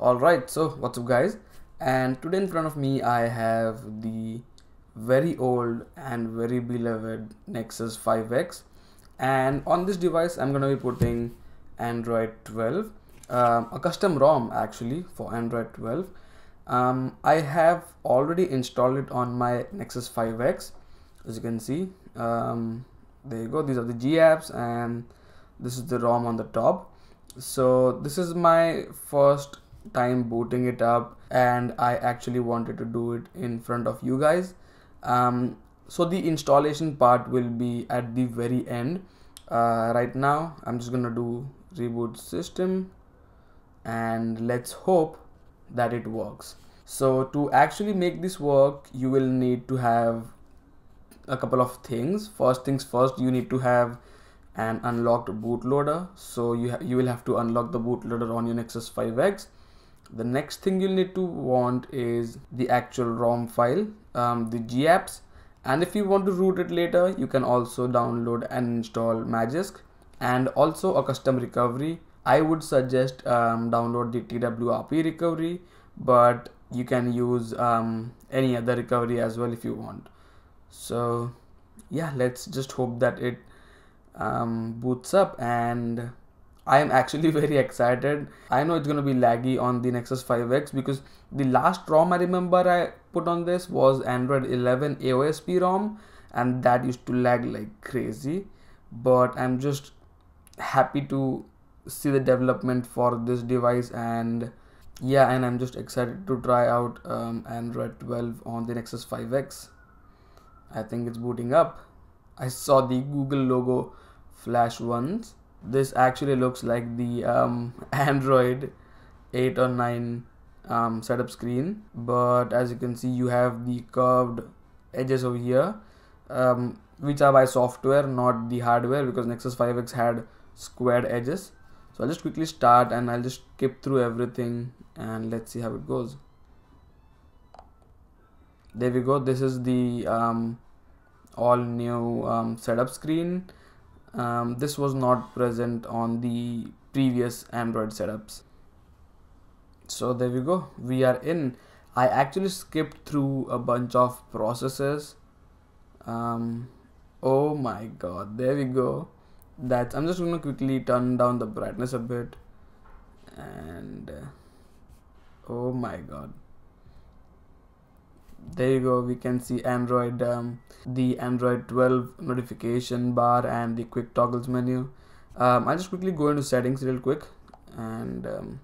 Alright, so what's up guys? And today in front of me I have the very old and very beloved Nexus 5X and on this device I'm gonna be putting Android 12 um, a custom ROM actually for Android 12 um, I have already installed it on my Nexus 5X as you can see. Um, there you go these are the G apps and this is the ROM on the top. So this is my first time booting it up and I actually wanted to do it in front of you guys. Um, so the installation part will be at the very end. Uh, right now I'm just gonna do reboot system and let's hope that it works. So to actually make this work you will need to have a couple of things. First things first you need to have an unlocked bootloader. So you you will have to unlock the bootloader on your Nexus 5X the next thing you'll need to want is the actual ROM file um, the GApps and if you want to root it later you can also download and install Magisk and also a custom recovery. I would suggest um, download the TWRP recovery but you can use um, any other recovery as well if you want. So yeah let's just hope that it um, boots up and I am actually very excited. I know it's going to be laggy on the Nexus 5X because the last ROM I remember I put on this was Android 11 AOSP ROM and that used to lag like crazy. But I'm just happy to see the development for this device and yeah and I'm just excited to try out um, Android 12 on the Nexus 5X. I think it's booting up. I saw the Google logo flash once this actually looks like the um, Android 8 or 9 um, setup screen. But as you can see you have the curved edges over here um, which are by software not the hardware because Nexus 5X had squared edges. So I'll just quickly start and I'll just skip through everything and let's see how it goes. There we go. This is the um, all new um, setup screen um, this was not present on the previous Android setups. So there we go. We are in. I actually skipped through a bunch of processes. Um, oh my god. There we go. That's I'm just gonna quickly turn down the brightness a bit. And uh, oh my god there you go we can see android um, the android 12 notification bar and the quick toggles menu. Um, i'll just quickly go into settings real quick and um,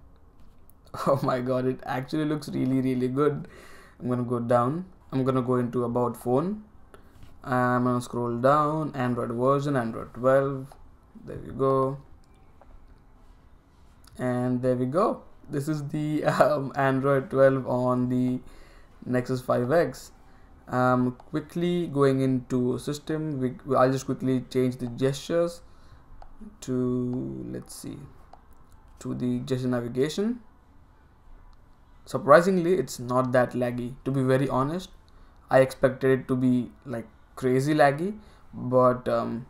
oh my god it actually looks really really good. I'm gonna go down. I'm gonna go into about phone. I'm gonna scroll down. Android version android 12 there we go. And there we go. This is the um, android 12 on the Nexus 5X. Um, quickly going into system, we, I'll just quickly change the gestures to, let's see, to the gesture navigation. Surprisingly, it's not that laggy. To be very honest, I expected it to be like crazy laggy, but um,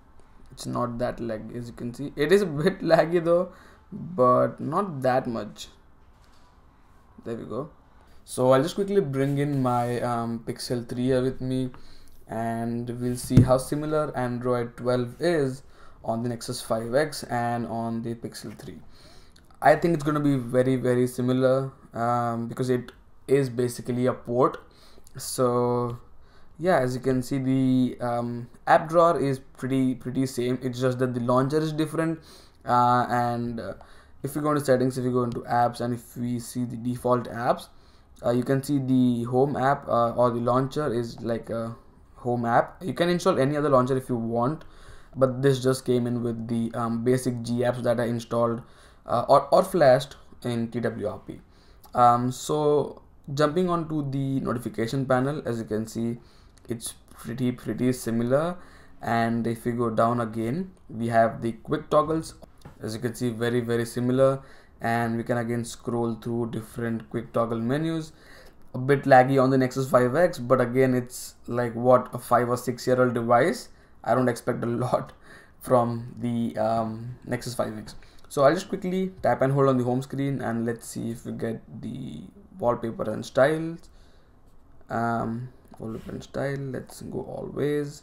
it's not that laggy as you can see. It is a bit laggy though, but not that much. There we go. So I'll just quickly bring in my um, Pixel 3 here with me and we'll see how similar Android 12 is on the Nexus 5X and on the Pixel 3. I think it's going to be very very similar um, because it is basically a port. So yeah, as you can see the um, app drawer is pretty pretty same. It's just that the launcher is different uh, and uh, if we go into settings, if we go into apps and if we see the default apps, uh, you can see the home app uh, or the launcher is like a home app. You can install any other launcher if you want but this just came in with the um, basic G apps that I installed uh, or, or flashed in TWRP um, so jumping onto the notification panel as you can see it's pretty pretty similar. And if we go down again we have the quick toggles. As you can see very very similar and we can again scroll through different quick toggle menus. A bit laggy on the Nexus 5X but again it's like what a 5 or 6 year old device? I don't expect a lot from the um, Nexus 5X so I'll just quickly tap and hold on the home screen and let's see if we get the wallpaper and styles. Um, wallpaper and style let's go always.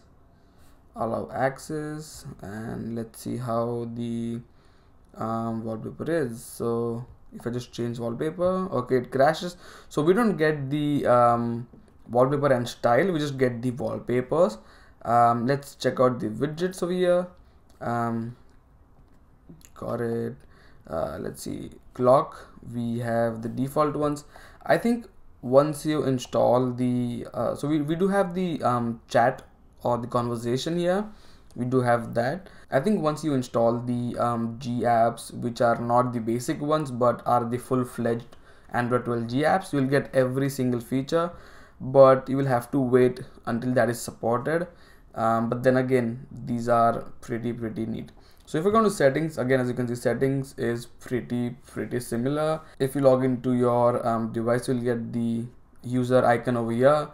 Allow access and let's see how the um, wallpaper is. So if I just change wallpaper okay it crashes. So we don't get the um, wallpaper and style we just get the wallpapers. Um, let's check out the widgets over here. Um, got it. Uh, let's see. Clock we have the default ones. I think once you install the uh, so we, we do have the um, chat or the conversation here we do have that. I think once you install the um, g apps which are not the basic ones but are the full-fledged android 12 g apps you'll get every single feature but you will have to wait until that is supported. Um, but then again these are pretty pretty neat. So if you go to settings again as you can see settings is pretty pretty similar. If you log into your um, device you'll get the user icon over here.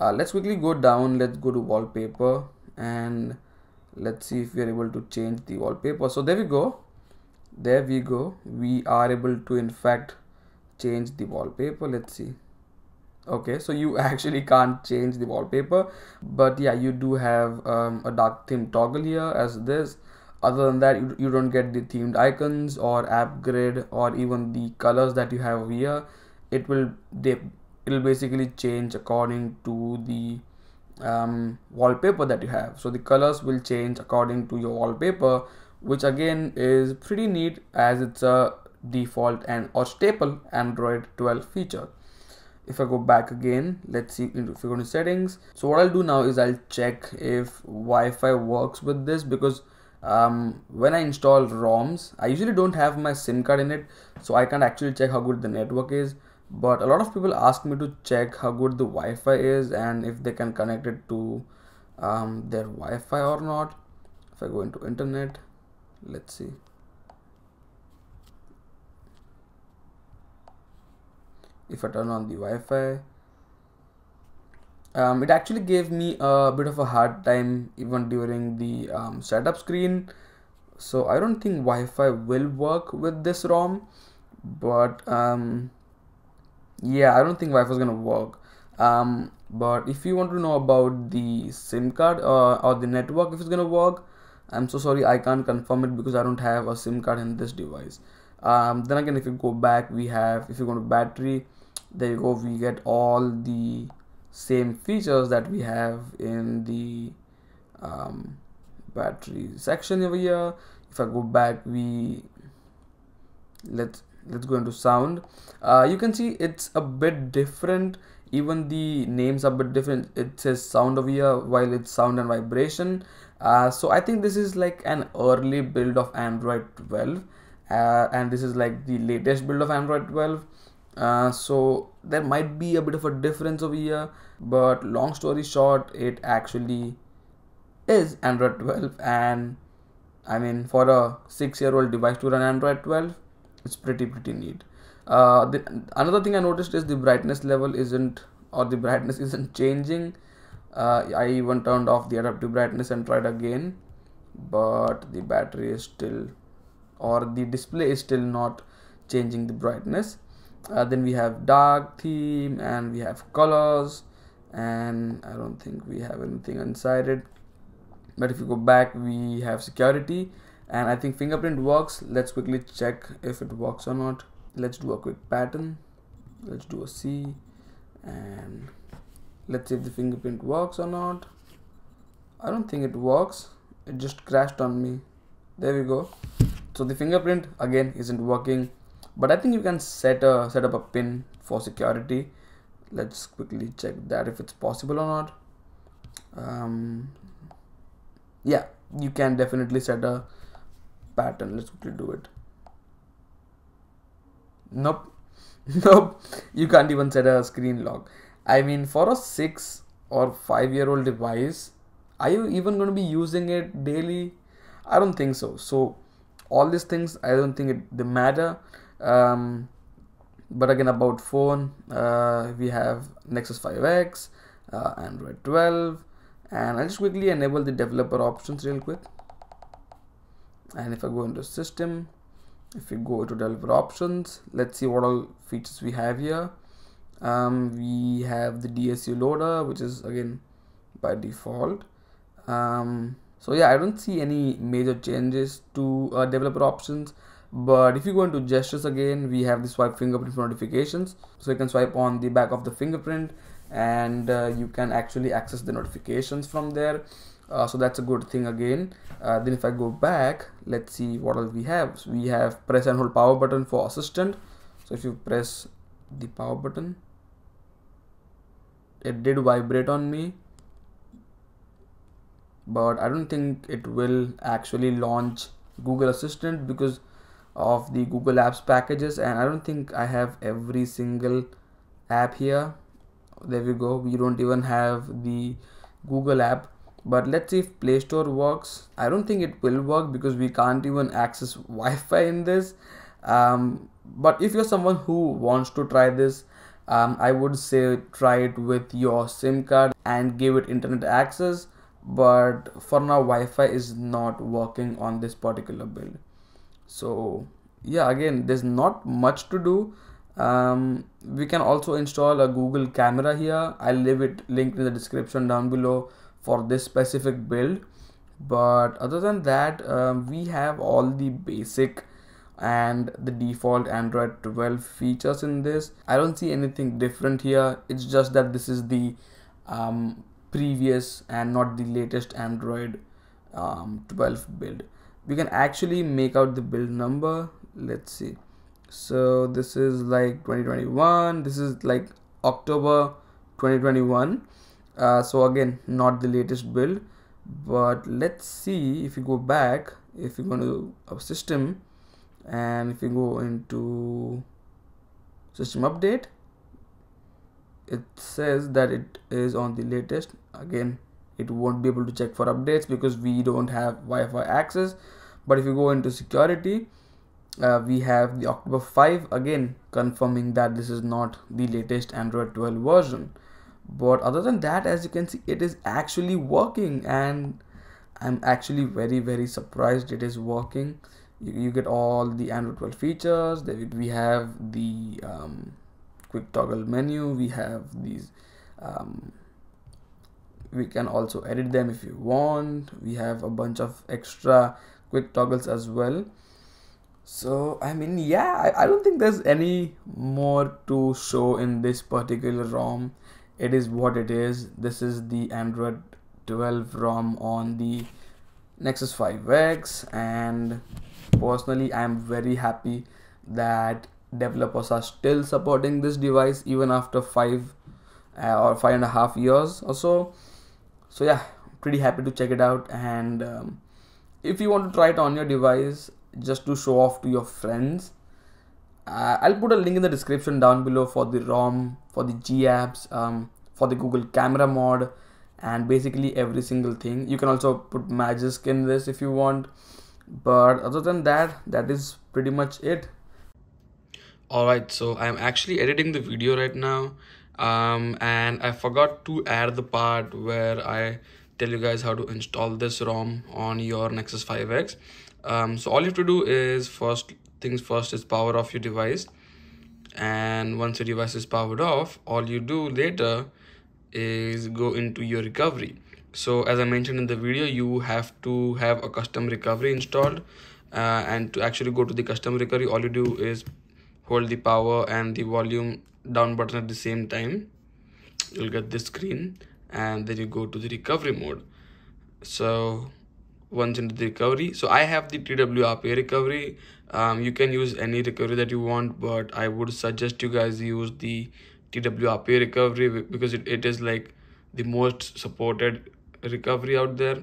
Uh, let's quickly go down. Let's go to wallpaper and let's see if we are able to change the wallpaper. So there we go. There we go. We are able to in fact change the wallpaper. Let's see. Okay so you actually can't change the wallpaper but yeah you do have um, a dark theme toggle here as this. Other than that you, you don't get the themed icons or app grid or even the colors that you have here. It will it'll basically change according to the um, wallpaper that you have. So the colors will change according to your wallpaper which again is pretty neat as it's a default and or staple android 12 feature. If I go back again let's see if go to settings. So what I'll do now is I'll check if Wi-Fi works with this because um, when I install ROMs I usually don't have my SIM card in it so I can't actually check how good the network is but a lot of people ask me to check how good the Wi-Fi is and if they can connect it to um, their Wi-Fi or not. If I go into internet let's see. If I turn on the Wi-Fi um, it actually gave me a bit of a hard time even during the um, setup screen. So I don't think Wi-Fi will work with this ROM but um, yeah i don't think wi-fi is gonna work. Um, but if you want to know about the sim card uh, or the network if it's gonna work i'm so sorry i can't confirm it because i don't have a sim card in this device. Um, then again if you go back we have if you go to battery there you go we get all the same features that we have in the um, battery section over here. If i go back we let's let's go into sound. Uh, you can see it's a bit different. Even the names are a bit different. It says sound over here while it's sound and vibration. Uh, so I think this is like an early build of Android 12 uh, and this is like the latest build of Android 12 uh, so there might be a bit of a difference over here but long story short it actually is Android 12 and I mean for a six year old device to run Android 12 it's pretty pretty neat. Uh, the, another thing I noticed is the brightness level isn't or the brightness isn't changing. Uh, I even turned off the adaptive brightness and tried again but the battery is still or the display is still not changing the brightness. Uh, then we have dark theme and we have colors and I don't think we have anything inside it. But if you go back we have security and I think fingerprint works. Let's quickly check if it works or not. Let's do a quick pattern. Let's do a C. And let's see if the fingerprint works or not. I don't think it works. It just crashed on me. There we go. So the fingerprint again isn't working. But I think you can set a set up a pin for security. Let's quickly check that if it's possible or not. Um, yeah you can definitely set a pattern. Let's quickly do it. Nope. Nope. You can't even set a screen lock. I mean for a six or five year old device are you even going to be using it daily? I don't think so. So all these things i don't think it they matter. Um, but again about phone uh, we have nexus 5x uh, android 12 and i'll just quickly enable the developer options real quick and if I go into system if we go to developer options let's see what all features we have here. Um, we have the DSU loader which is again by default. Um, so yeah I don't see any major changes to uh, developer options. But if you go into gestures again we have the swipe fingerprint notifications. So you can swipe on the back of the fingerprint and uh, you can actually access the notifications from there uh, so that's a good thing again. Uh, then if I go back let's see what else we have. So we have press and hold power button for assistant. So if you press the power button it did vibrate on me. But I don't think it will actually launch Google Assistant because of the Google Apps packages. And I don't think I have every single app here. There we go. We don't even have the Google app but let's see if Play Store works. I don't think it will work because we can't even access Wi-Fi in this. Um, but if you're someone who wants to try this um, I would say try it with your SIM card and give it internet access. But for now Wi-Fi is not working on this particular build so yeah again there's not much to do. Um, we can also install a Google camera here. I'll leave it linked in the description down below for this specific build. But other than that um, we have all the basic and the default Android 12 features in this. I don't see anything different here. It's just that this is the um, previous and not the latest Android um, 12 build. We can actually make out the build number. Let's see. So this is like 2021 this is like October 2021 uh, so again not the latest build but let's see if you go back if you go to a system and if you go into system update it says that it is on the latest. Again it won't be able to check for updates because we don't have Wi-Fi access. But if you go into security uh, we have the October 5 again confirming that this is not the latest Android 12 version but other than that as you can see it is actually working. And I'm actually very very surprised it is working. You, you get all the Android 12 features. We have the um, quick toggle menu. We have these um, we can also edit them if you want. We have a bunch of extra quick toggles as well. So i mean yeah I, I, don't think there's any more to show in this particular rom it is what it is. This is the android 12 rom on the nexus 5x and personally i'm very happy that developers are still supporting this device even after five uh, or five and a half years or so. So yeah pretty happy to check it out. And um, if you want to try it on your device just to show off to your friends uh, I'll put a link in the description down below for the ROM for the G apps um, for the Google camera mod and basically every single thing. You can also put magisk in this if you want. But other than that that is pretty much it. Alright so I'm actually editing the video right now. Um, and I forgot to add the part where I tell you guys how to install this ROM on your Nexus 5X um, so all you have to do is first things first is power off your device. And once your device is powered off all you do later is go into your recovery. So as i mentioned in the video you have to have a custom recovery installed. Uh, and to actually go to the custom recovery all you do is hold the power and the volume down button at the same time. You'll get this screen and then you go to the recovery mode. So once into the recovery so i have the TWRP recovery um, you can use any recovery that you want but i would suggest you guys use the TWRP recovery because it, it is like the most supported recovery out there.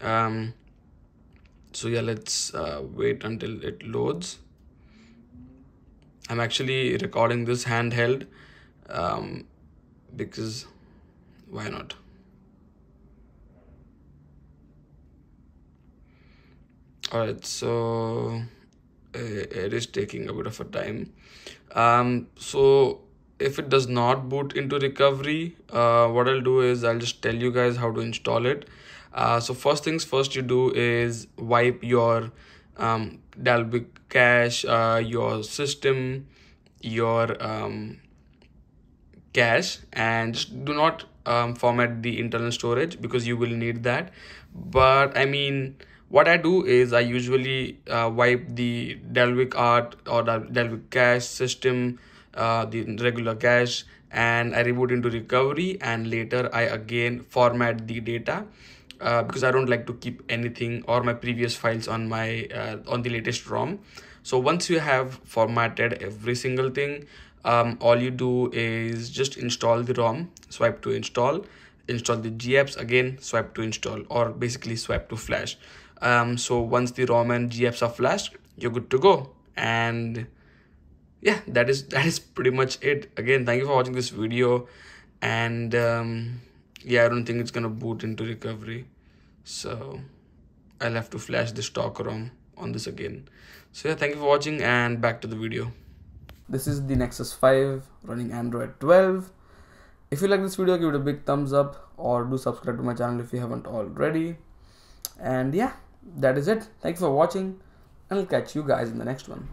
Um, so yeah let's uh, wait until it loads. I'm actually recording this handheld um, because why not? Alright, so uh, it is taking a bit of a time. Um, so if it does not boot into recovery, uh, what I'll do is I'll just tell you guys how to install it. Uh, so first things first you do is wipe your um, Dalvik cache, uh, your system, your um, cache, and just do not um, format the internal storage because you will need that. But I mean, what I do is I usually uh, wipe the Dalvik art or the Dalvik cache system, uh, the regular cache, and I reboot into recovery, and later I again format the data uh, because I don't like to keep anything or my previous files on my uh, on the latest ROM. So once you have formatted every single thing, um, all you do is just install the ROM, swipe to install, install the GApps again, swipe to install, or basically swipe to flash. Um, so once the ROM and GApps are flashed, you're good to go. And yeah, that is that is pretty much it. Again, thank you for watching this video, and. Um, yeah, I don't think it's gonna boot into recovery. So I'll have to flash the stock ROM on this again. So yeah, thank you for watching and back to the video. This is the Nexus 5 running Android 12. If you like this video, give it a big thumbs up or do subscribe to my channel if you haven't already. And yeah, that is it. Thanks for watching and I'll catch you guys in the next one.